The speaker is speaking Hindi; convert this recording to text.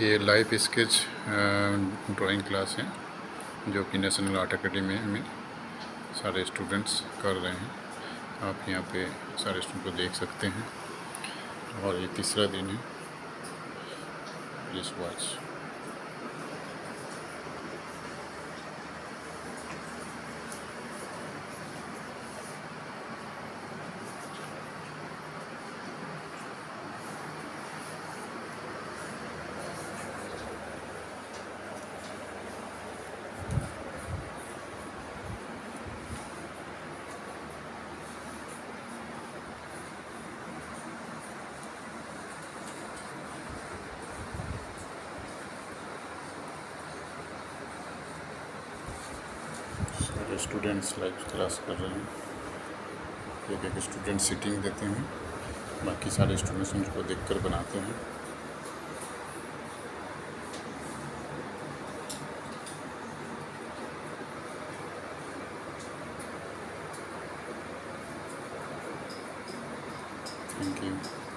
ये लाइफ स्केच ड्राइंग क्लास है, जो कि नेशनल आर्ट अकेडमी में सारे स्टूडेंट्स कर रहे हैं। आप यहाँ पे सारे स्टूडेंट को देख सकते हैं। और ये तीसरा दिन है। प्लीज़ वॉच सारे स्टूडेंट्स लाइव क्लास कर रहे हैं। एक एक स्टूडेंट सीटिंग देते हैं। बाकी सारे स्टूडेंट्स उनको देखकर बनाते हैं। Thank you